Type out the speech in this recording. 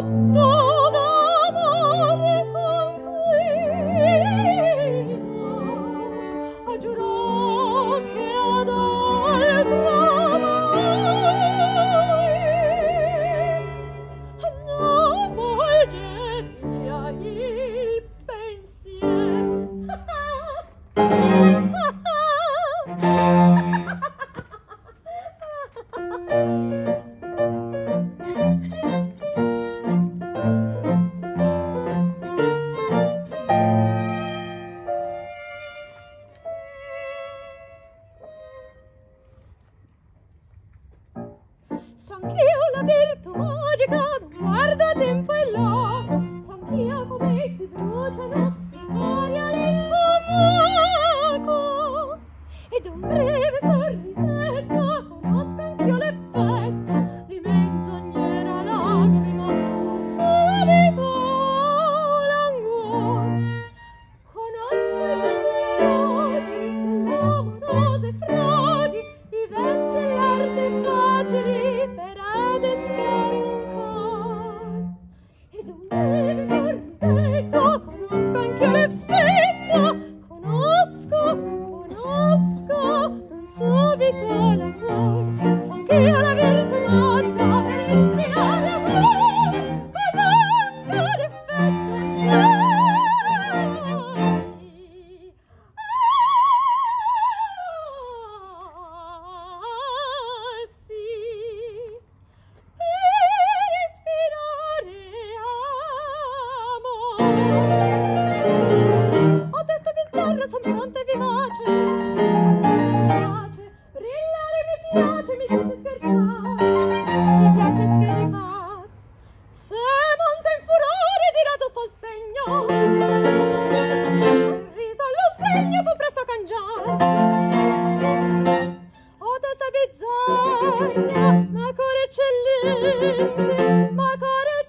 tutto subito l'angolo